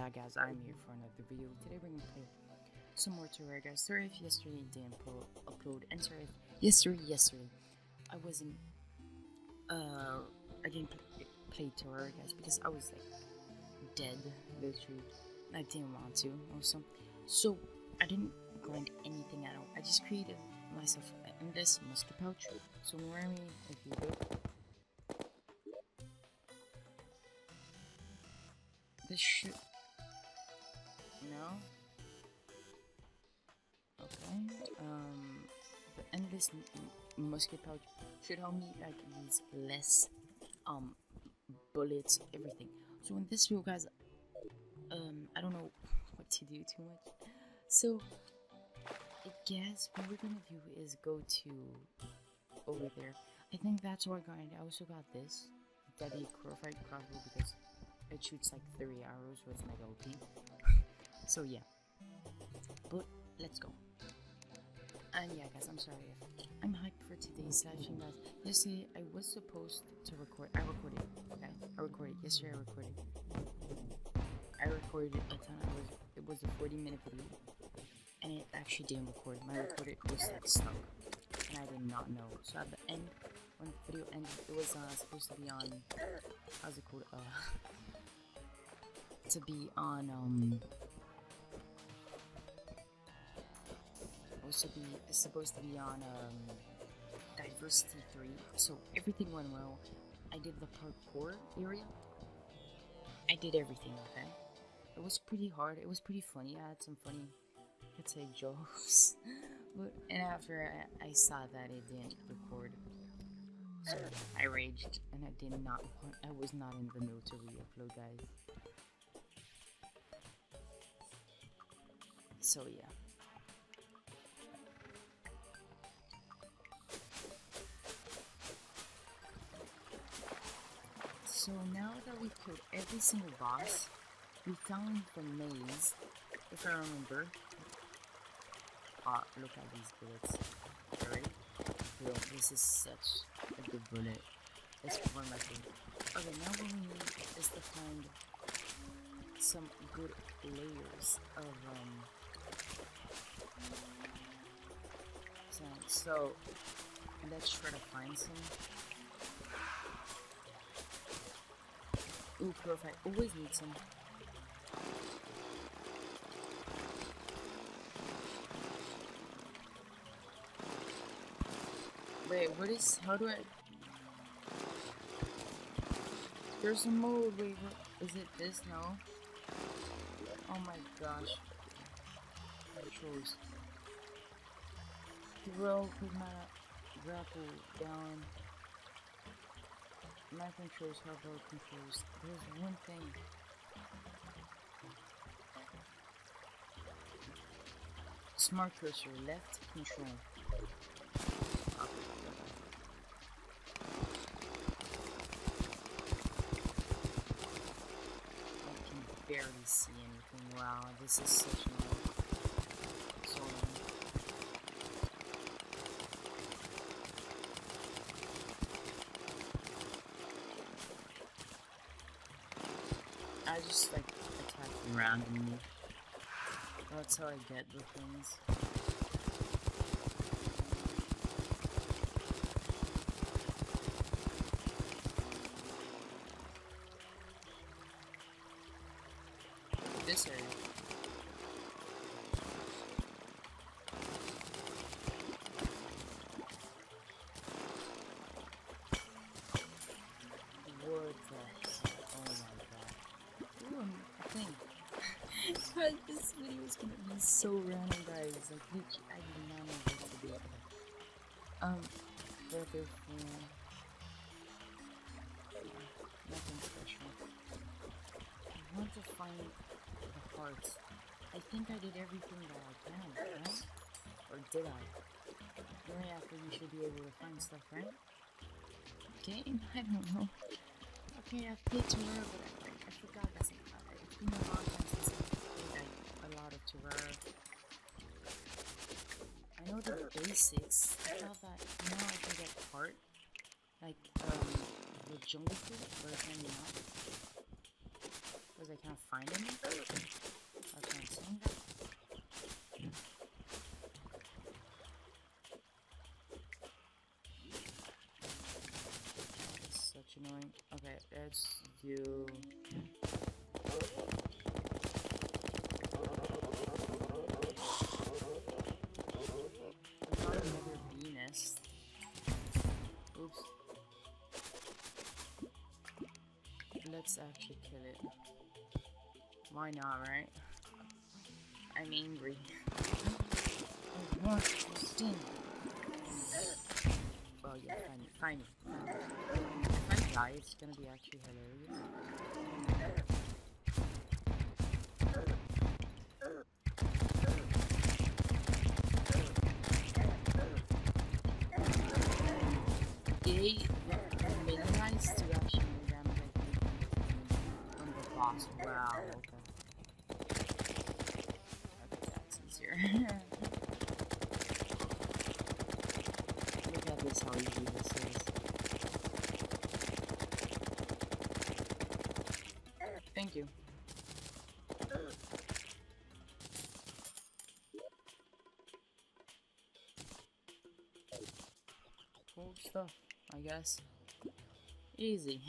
back guys, I'm here for another video. Today we're gonna play some more Terraria guys. Sorry if yesterday didn't upload, and sorry if yesterday, yesterday, I wasn't, uh, I didn't play, play Terraria guys because I was like, dead, literally, I didn't want to also. So, I didn't grind anything at all. I just created myself in this musket pouch. So, where me if you go. This should... No? Okay, um... The endless musket pouch should help me, like, use less, um, bullets, everything. So in this video, guys, um, I don't know what to do too much. So, I guess what we're gonna do is go to over there. I think that's what I got. I also got this Deadly Crowfight Crossbow because it shoots like three arrows with mega OP. so yeah. But let's go. And yeah guys, I'm sorry if I'm hyped for today's session guys. Yesterday I was supposed to record I recorded, okay? I recorded yesterday I recorded. I recorded a ton it was it was a 40 minute video. And it actually didn't record. My recorder was like stuck. And I did not know. So at the end when the video ended it was uh, supposed to be on how's it called? Uh to be on um also be supposed to be on um diversity 3 so everything went well. I did the parkour area. I did everything okay it. Was pretty hard. It was pretty funny. I had some funny could say jokes. But and after I, I saw that it didn't record so i raged and i did not want i was not in the mood to re-upload guys. So yeah. So now that we've killed every single boss, we found the maze, if I remember. Ah, look at these bullets. Alright? Yo, this is such a good bullet. It's one my favorite. Okay, now what we need is to find some good layers of um so let's try to find some. Ooh, perfect. Always need some. Wait, what is, how do I, there's a mode, wait, what, is it this, no? Oh my gosh. I Controls. Throw, my grapple down. My controls, hover controls. There's one thing. Smart cursor, left control. I can barely see anything. Wow, this is such I just like attack randomly. That's how I get the things. This area. but this is gonna be so random, guys. Like, literally, I do not know what to do. Um, further from nothing special. I want to find the hearts. I think I did everything that I can, right? Or did I? Right after you should be able to find stuff, right? Okay, I don't know. Okay, I've played tomorrow, but I, I forgot that's it. It's been a time since I know the basics. I thought that you know I can get part like um the jungle food, but apparently not. Because I can't find any? I can't Such actually kill it. Why not, right? I'm angry. Oh yeah, find it. If I it's gonna be actually hilarious. They minimize to actually damage from the boss. Wow, okay. that's easier. Look at this, how easy this is. Thank you. Cool stuff, I guess. Easy.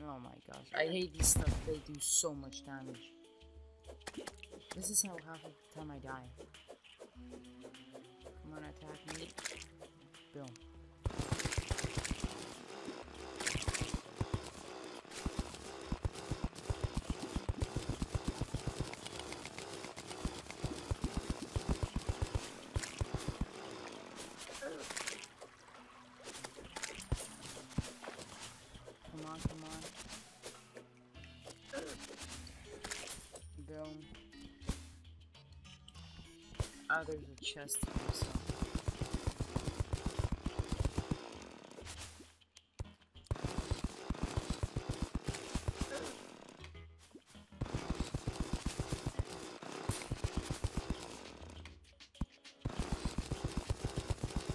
Oh my gosh, I hate these stuff. They do so much damage. This is how half of the time I die. Come on, attack me. Boom. Ah, there's a chest here, so.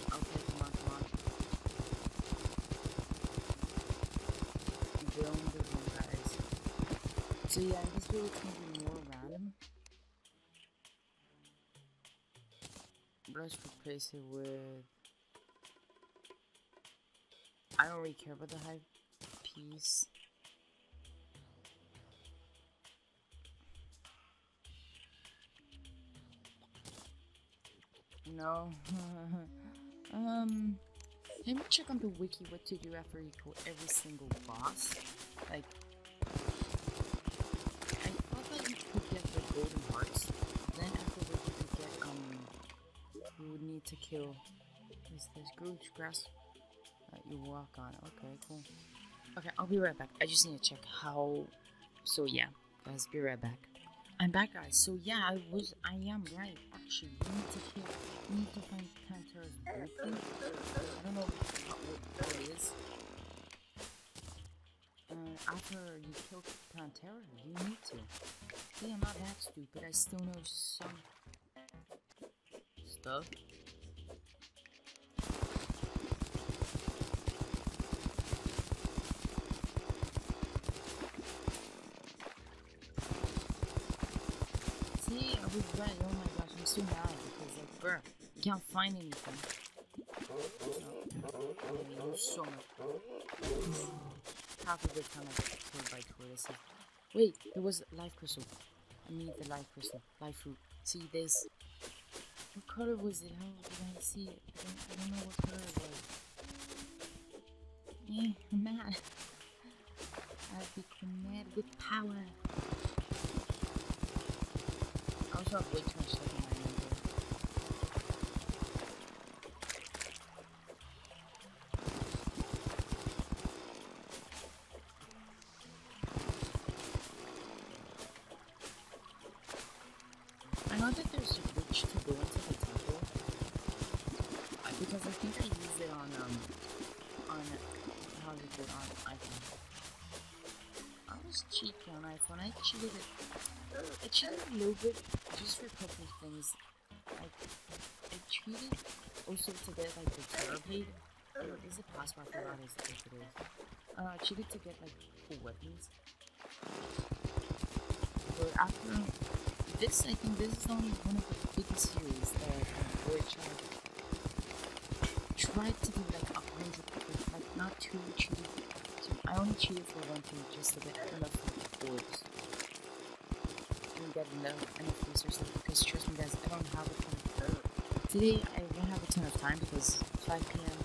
Okay, come on, come replace it with. I don't really care about the high piece. No. um. Let me check on the wiki what to do after you kill every single boss. Like, I thought that you could get the golden hearts. You would need to kill, is this gooch grass that you walk on. Okay, cool. Okay, I'll be right back. I just need to check how, so yeah, guys, be right back. I'm back, guys. So yeah, I was, I am right. Actually, you need to kill, you need to find Plantera's. I don't know what, it is. Uh, after you kill Pantera, you need to. See, I'm not that stupid. I still know some stuff. See, I was right. Oh my gosh, I'm so mad because, like, bruh, you can't find anything. I so much. Half of the time I get killed by tortoises. Wait, there was life crystal. I need the life crystal. Life fruit. See this? What color was it? How did I see it? I don't, I don't know what color it was. Eh, I'm mad. I've become mad with power. I also have way too much to get, like, the Blade Is it possible? I forgot if it is. Uh, I cheated to get like cool weapons. But after this, I think this is only one of the biggest series that um, which I tried to do like a hundred, like not too cheated. So I only cheated for one thing, just to get enough orbs get enough enough resources. Because trust me, guys, I don't have a ton. Of, today I won't have a ton of time because 5 p.m.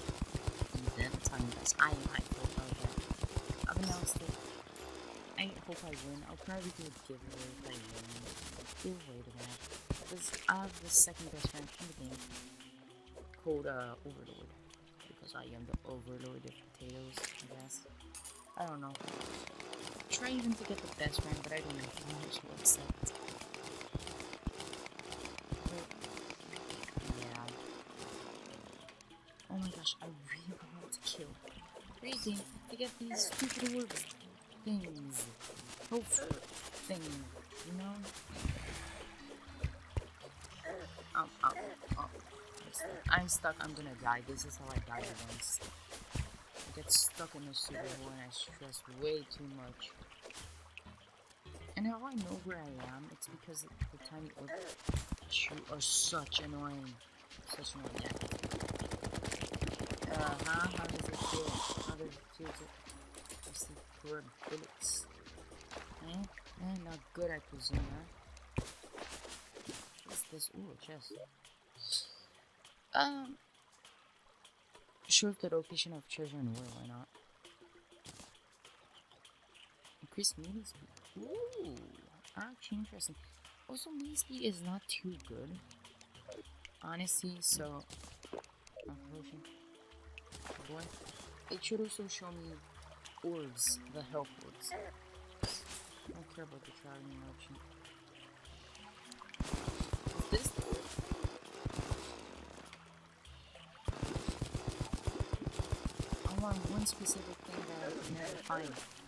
event time, guys. I am hyped about that. I've announced it. I hope I win. I'll probably do a giveaway if I win. Giveaway to that. Because I have the second best friend in the game called uh, Overlord. Because I am the Overlord of potatoes, I guess. I don't know. Try even to get the best rank, but I don't know how much will accept. Crazy to get these stupid orbs things. Hope thing, you know? Oh, oh, oh. I'm stuck. I'm gonna die. This is how I died once. I get stuck in the super hole and I stress way too much. And how I know where I am, it's because the tiny shoot are such annoying. Such annoying. Uh huh. How does it feel? Feel to receive poor bullets? Eh? Eh, not good, I presume, huh? What's this? Ooh, a chest. Um, sure the location of treasure and where, why not? Increase melee speed. Ooh, actually interesting. Also, melee speed is not too good. Honestly, so... Oh. Boy. It should also show me orbs, the health orbs. I don't care about the traveling merchant. Is this I want one specific thing that I can never find.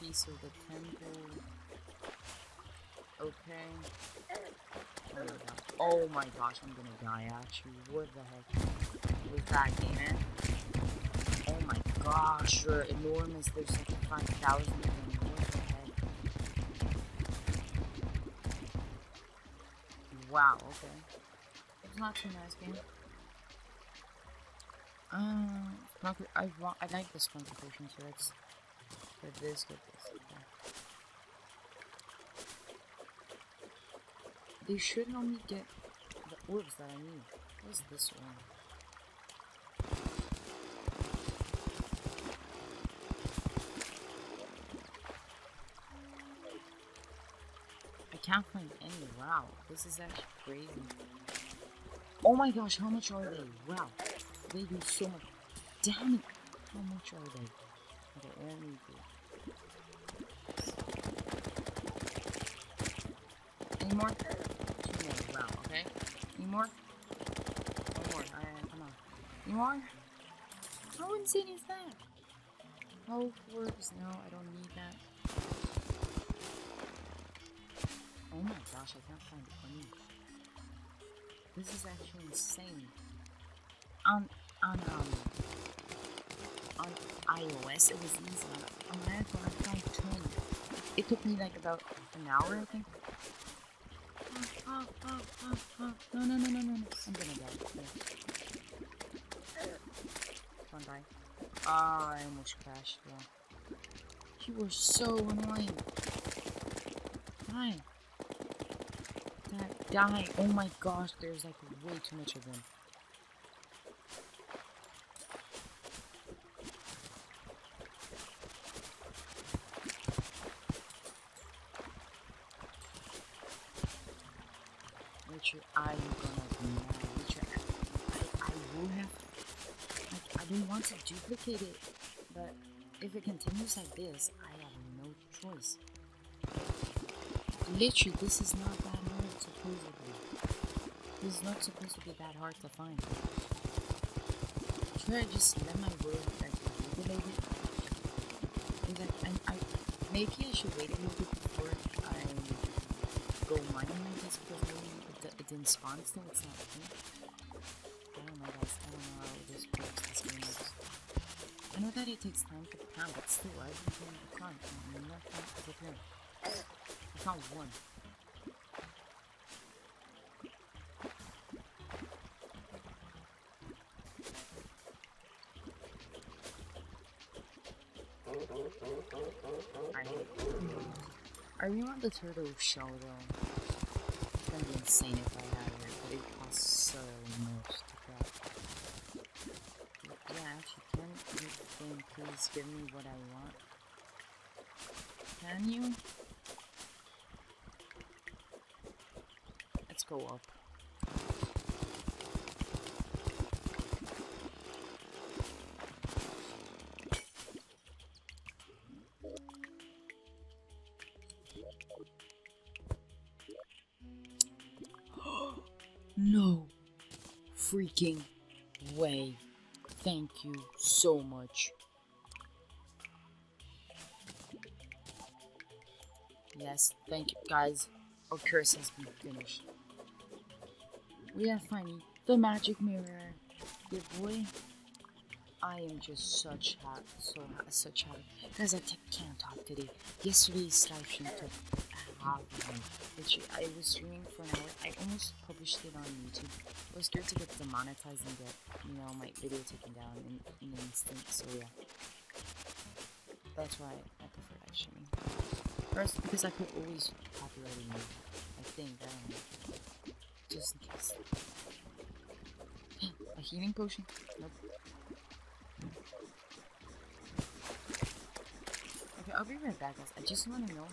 Piece of the temple. Okay. Oh my gosh. I'm gonna die actually. What the heck was that game. Oh my gosh, you're enormous. There's like 5,000 of them. What the heck? Wow, okay. It's not too nice game. Uh, Spelunker, I I like the potion, so let's get this, get this. Okay. They should help me get the orbs that I need. What's this one? I can't find any. Wow, this is actually crazy. Oh my gosh, how much are they? Wow, they do so much. Damn it, how much are they? Any more? Two more. Wow. Okay. Any more? One more. Alright, come on. Any more? How insane is that? Oh, orbs. No, I don't need that. Oh my gosh, I can't find any. This is actually insane. On on um on iOS it was easy. On iPhone I found two. It took me like about an hour, I think. Oh, oh, oh. No, no, no, no, no, no. I'm gonna die. Come on, die. Ah, I almost crashed. Yeah. You were so annoying. Die. Die. Die. Oh my gosh, there's like way too much of them. Richard, I'm gonna be mad. Richard, I, I will have. Like, I don't want to duplicate it, but if it continues like this, I have no choice. Literally, this is not that hard, supposedly. This is not supposed to be that hard to find. Should I just let my world like regulate it? Is that and I maybe I should wait a little bit before It, it didn't spawn. It's not. I don't know, guys. I don't know how this works. This game. I know that it takes time to plant, but still, I haven't been plant. and Nothing is appearing. I found one. I want the turtle shell though. It's gonna be insane if I had it, but it costs so much to craft. Yeah, actually, can you then please give me what I want? Can you? Let's go up. Freaking way. Thank you so much. Yes, thank you guys. Our curse has been finished. We are finding the magic mirror. Good boy. I am just such happy, so such happy. Guys, I can't talk today. Yesterday's live stream took Literally, I was streaming for an hour. I almost published it on YouTube. I was scared to get demonetized and get, you know, my video taken down in, in an instant. So yeah, that's why I prefer live streaming. First, because I could always copyright a movie. I think I don't know, just in case. a healing potion? Nope. Okay, I'll be right back, guys. I just want to know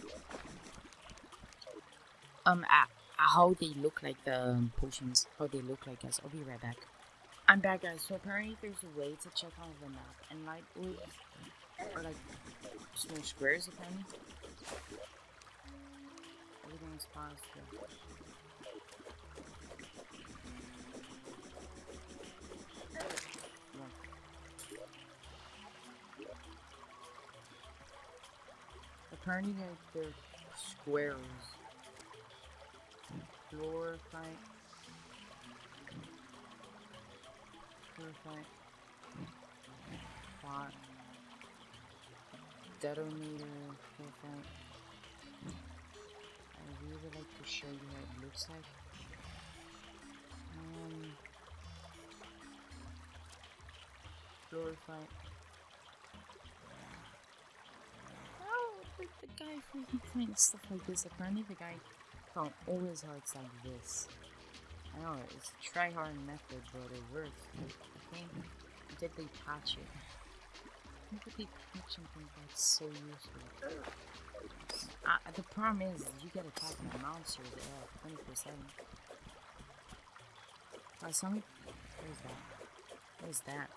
um uh, how they look like the um, potions. How they look like, us. I'll be right back. I'm back, guys. So apparently there's a way to check on the map, and light orbs are like small squares, apparently. Everything is positive. Apparently they're, they're squares. Floor fight. Floor fight. Plot. Detonator. Floor fight. I really like to show you what it looks like. Um, floor fight. Oh, the, guy freaking finds stuff like this. Apparently, the guy found always hearts like this. I know it's a try hard method, but it works. I think did they patch it? Look at they patch and think that's so useful. Uh, the problem is you get attacked by monsters at 20%. Uh, some what is that? What is that?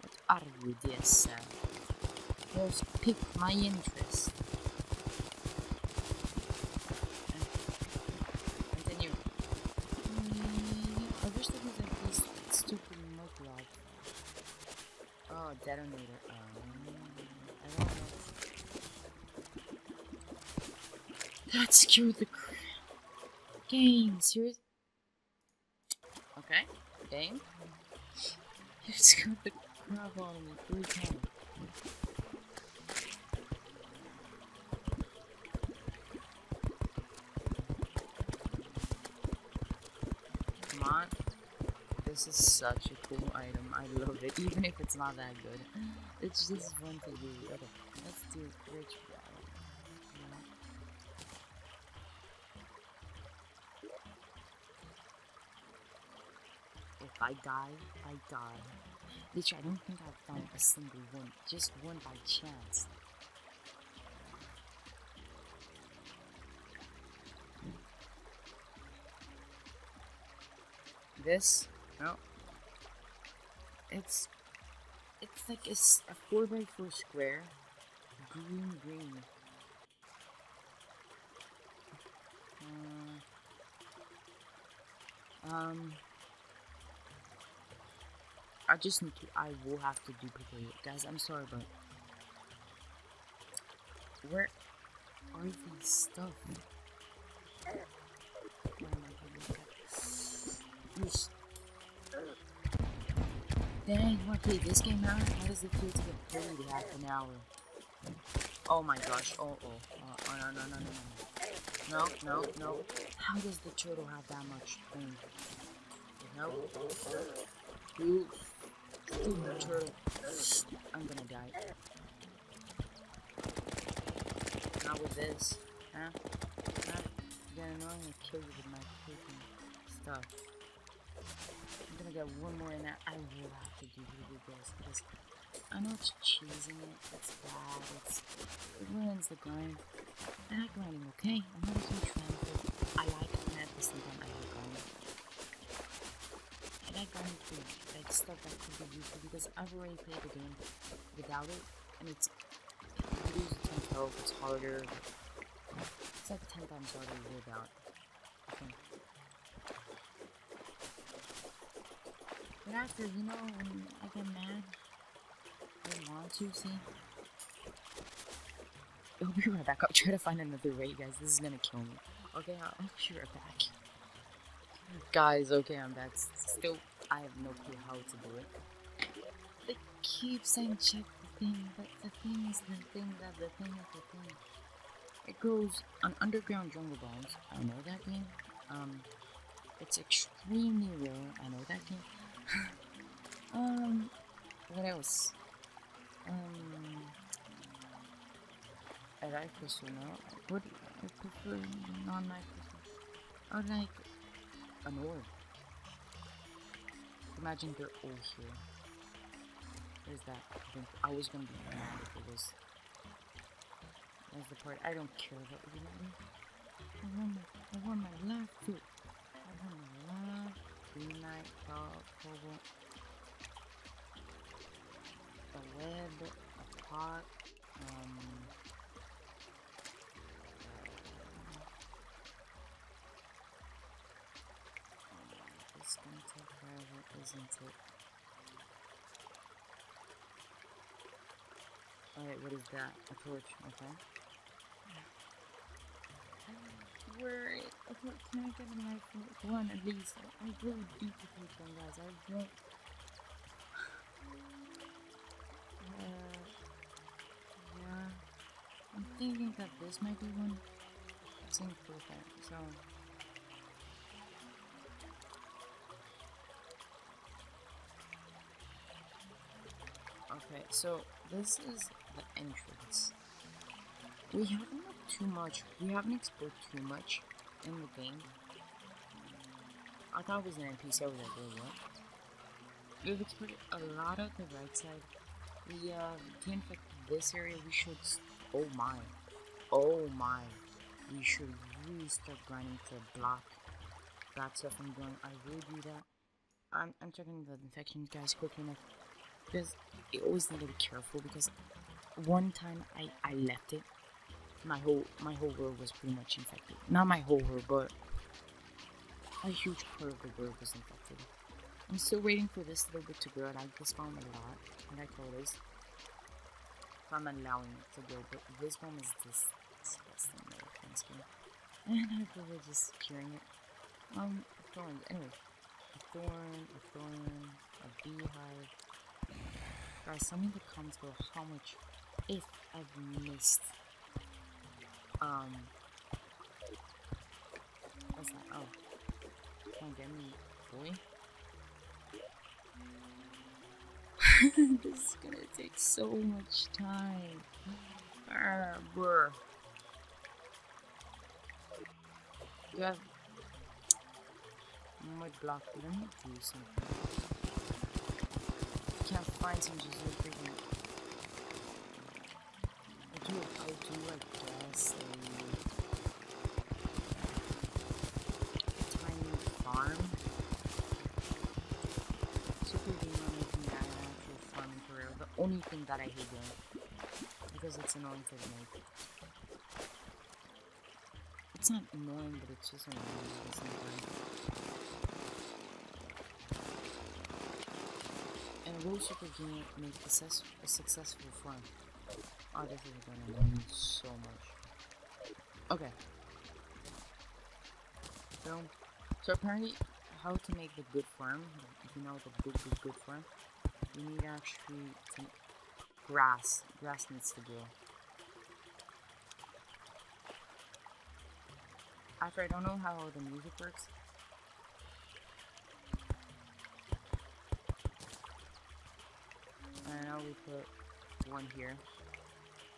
What are you, dear sir? Just pick my interest. Skewered the game. Serious? Okay, game. You scared the crap of me three times. Come on. This is such a cool item. I love it, even if it's not that good. It's just fun to do. Okay, let's do rich battle. Yeah. If I die, I die. Literally, I don't think I've found a single one. Just one by chance. This? No. It's it's like it's a four by four square, green green. Uh, um. I just need to. I will have to duplicate it, guys. I'm sorry, but where are these stuff? Oh Look at? Dang, play this game now? How does it feel to get played half an hour? Oh my gosh, oh oh, oh, oh no, no, no, no, no, no, no, no. How does the turtle have that much thing? No. Turtle. I'm gonna die. Not with this. Huh? I'm gonna kill you with my freaking stuff. I'm gonna get one more and I will have to do this because I know it's cheesing it, it's bad, it's it ruins the grind. I like grinding, okay? I'm not a huge fan it. I like it and I like grinding. I like grinding for like stuff that could be useful because I've already played the game without it and it's you lose a ton of health, it's harder. It's like ten times harder without. I think. But after, you know, when I get mad, I want to, see? I'll be right back. I'll try to find another raid, guys. This is gonna kill me. Okay, I'll be right back. Guys, okay, I'm back. Still, I have no clue how to do it. They keep saying check the thing, but the thing is the thing that the thing is the thing. It goes on Underground Jungle Bones. I know that game. Um, it's extremely rare. I know that game. um, what else? Um, I like Persona. What I prefer non-knife I like an orb. Imagine they're all here. There's that. I, was gonna be mad if it was. That's the part I don't care about really. I want my, I want my life too. I want my life. Green Knight, Cobalt, a web, a pot, um, it's gonna take forever, isn't it? Alright, what is that? A torch, okay. Where, okay, can I get a knife? One at least. I really duplicate them, guys. I won't Uh, yeah. I'm thinking that this might be one. It seems perfect, so. Okay, so this is the entrance. We haven't looked too much, we haven't explored too much in the game. I thought it was an NPC, I was like, what? We've explored a lot of the right side we uh, can infect this area, we should. Oh my. Oh my. We should really start grinding to block that stuff from going. I will do that. I'm, I'm checking the infections, guys, quickly enough. Because you always need to be careful because one time I, I left it. My whole my whole world was pretty much infected. Not my whole world, but a huge part of the world was infected. I'm still waiting for this little bit to grow. And I this one a lot. And I like all this. I'm allowing it to grow, but this one is this disgusting little skin. And I'm really just curing it. Um, thorns. Anyway, a thorn, a thorn, a beehive. Guys, tell me in the comments below how much, if I've missed, um, what's that? Oh, can't get me, boy. this is gonna take so much time. Ah, brr. You have mud block. Let me do something. Can't find some like freaking. I do. I do. I guess. only thing that I hate doing. Because it's annoying to make. It's not annoying, but it's just annoying at the time. Blue Super can make success, a successful farm. Oh, this is gonna learn so much. Okay. So, so apparently, how to make the good farm, you know, the good, good, good farm, you need actually some grass. Grass needs to grow. After I don't know how the music works, And now we put one here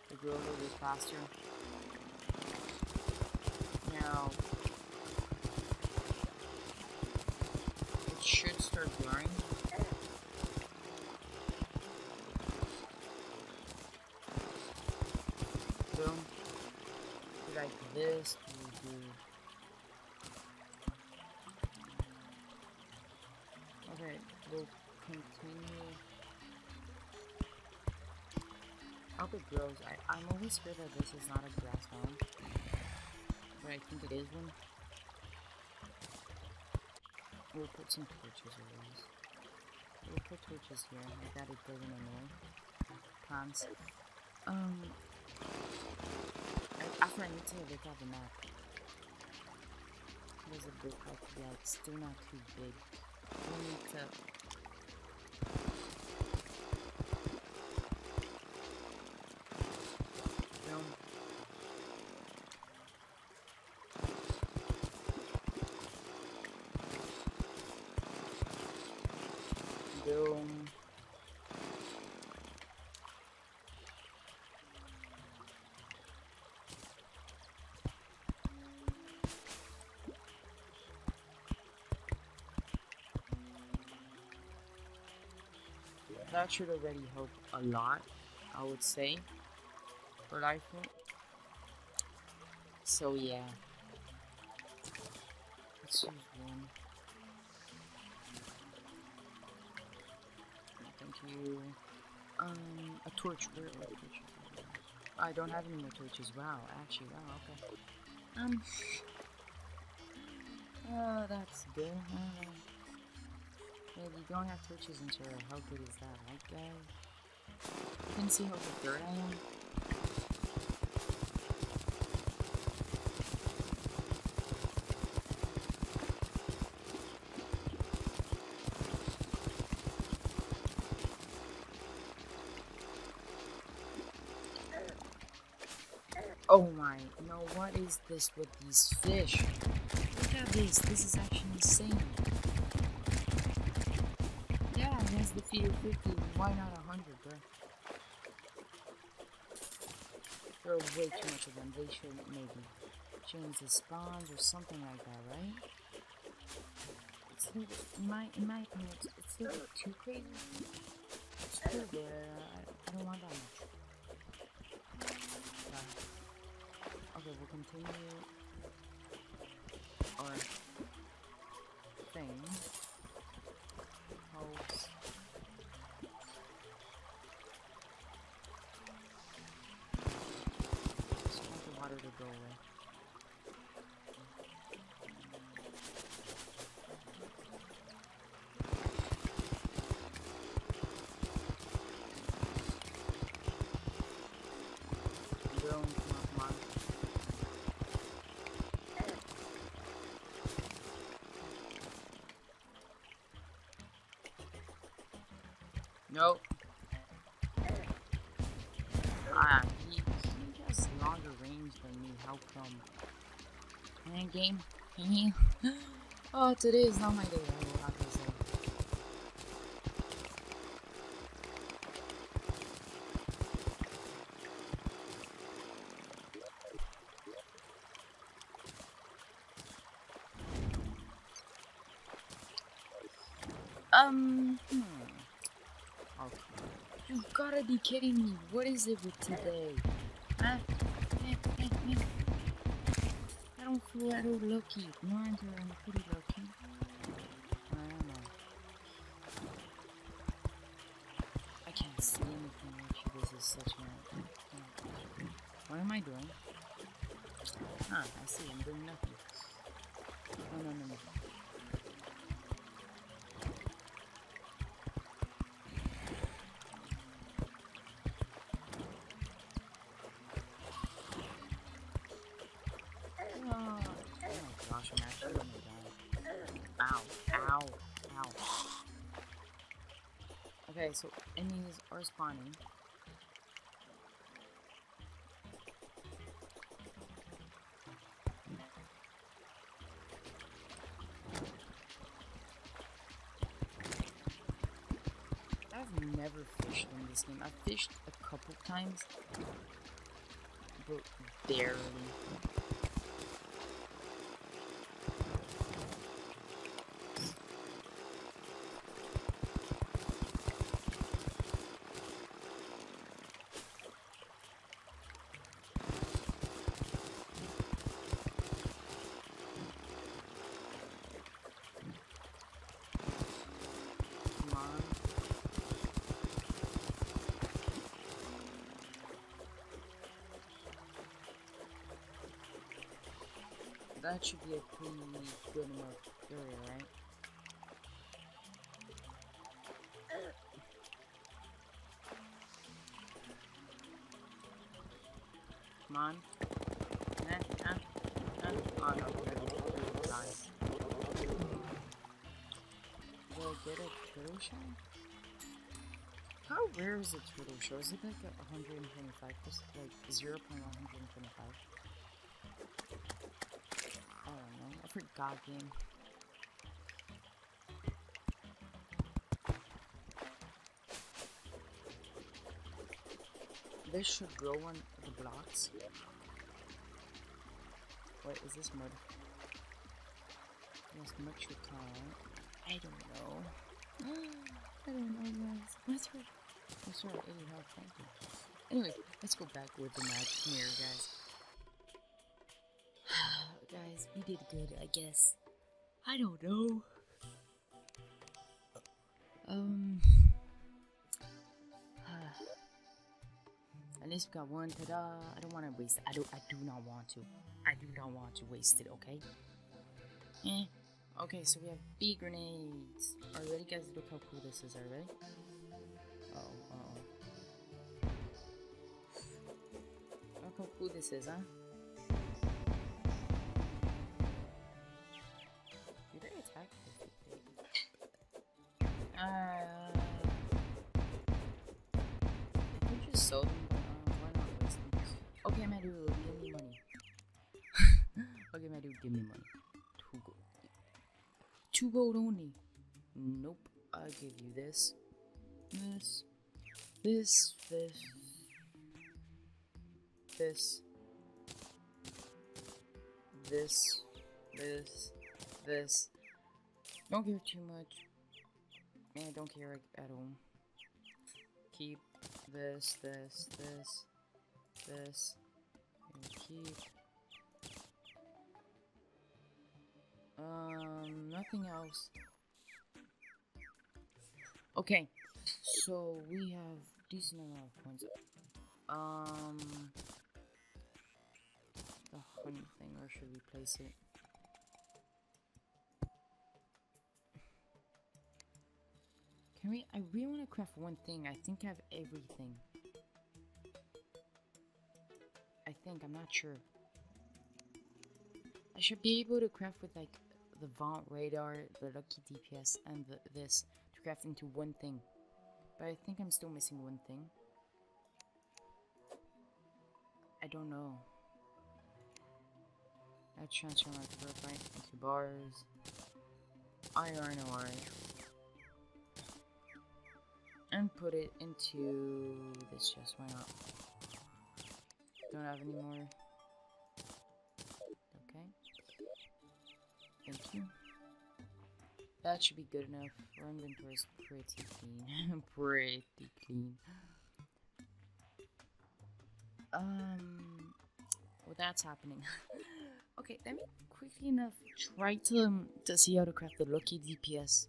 to grow a little bit faster. Now, it should start growing. Boom. Like this. Okay, we'll continue. Hope it grows. I, I'm always scared that this is not a grass farm. But I think it is one. We'll put some torches always. We'll put torches here, like that it doesn't annoy plants. Um, after I need to look at the map. There's a bit like, yeah, it's still not too big. We need to that should already help a lot, I would say, for life. So yeah, let's use one. Thank you. Um, a torch. Where are torches? I don't have any more torches. Wow, actually, wow, okay. Um, oh, that's good. Uh, you don't have torches in Terra. How good is that, right, guys? You can see how prepared I am. Oh my, no, what is this with these fish? Look at this, this is actually insane has defeated 50, why not 100, bro? There are way too much of them. They should maybe change the spawns or something like that, right? It's little, in my in my opinion, it's, it's a little too crazy. It's still there. I, I don't want that much. okay, we'll continue our thing. Go away. Nope. Than me. How come? Man, game. Can you? oh, today is not my day. I will say. Um, hmm. Okay. You gotta be kidding me. What is it with today? Huh? I don't feel at all lucky. Mine's are pretty lucky. I don't know. I can't see anything actually. This is such a... What am I doing? Ah, I see. I'm doing nothing. No, no, no, no. So enemies are spawning. I've never fished in this game. I've fished a couple times, but barely. That should be a pretty good enough area, right? Come on. Eh, eh, eh. Oh get a turtle shell? How rare is a turtle shell? Is it like a 125? Like 0 0.125? I I forgot game. This should grow on the blocks. Wait, is this mud? Yes, count. I don't know. I don't know, guys. That's right. That's right. Anyhow, thank you. Anyway, let's go back with the map here, guys. Did good, I guess. I don't know. Um. At least we got one. Ta-da! I don't want to waste it. I do. I do not want to. I do not want to waste it. Okay. Eh. Okay, so we have bee grenades. Are you ready, guys? Look how cool this is. You ready? Oh. Uh oh. Look how cool this is, huh? Uh, why not waste them? Okay, dude, give me money. okay, dude, give me money. Two gold. Two gold only. Nope. I'll give you this. This. This. This. This. This. This. This. Don't give too much. I don't care at all. Keep this, this, this, this, and keep. Um, nothing else. Okay, so we have decent amount of points. Um, the honey thing, where should we place it? We? I really want to craft one thing. I think I have everything. I think, I'm not sure. I should be able to craft with like the Vaunt radar, the lucky DPS, and the, this to craft into one thing. But I think I'm still missing one thing. I don't know. I transfer my purify into bars. Iron ore. And put it into this chest, why not? Don't have any more. Okay. Thank you. That should be good enough. Our inventory is pretty clean. pretty clean. Um, well, that's happening. okay, let me quickly enough try to um, to see how to craft the lucky DPS.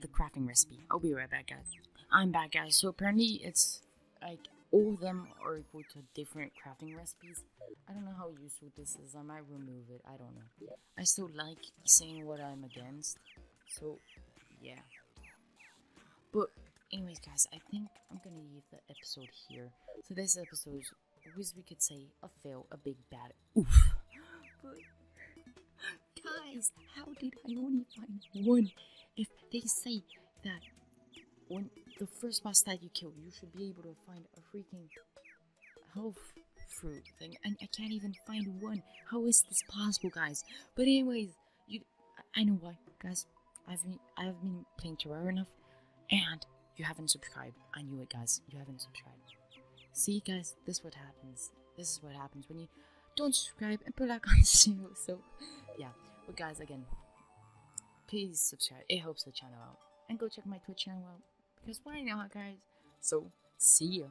The crafting recipe. I'll be right back, guys. I'm back, guys. So apparently, it's like all of them are equal to different crafting recipes. I don't know how useful this is. I might remove it. I don't know. I still like saying what I'm against. So, yeah. But, anyways, guys, I think I'm gonna leave the episode here. So, this episode is, we could say, a fail, a big bad oof. But, guys, how did I only find one? If they say that when the first boss that you kill, you should be able to find a freaking health fruit thing, and I can't even find one. How is this possible, guys? But anyways, you, I know why, guys. I've been, I've been playing Terraria enough, and you haven't subscribed. I knew it, guys. You haven't subscribed. See, guys, this is what happens. This is what happens when you don't subscribe and put like on the channel. So, yeah. But guys, again, please subscribe. It helps the channel out. And go check my Twitch channel out. Because why not, guys? So, see ya.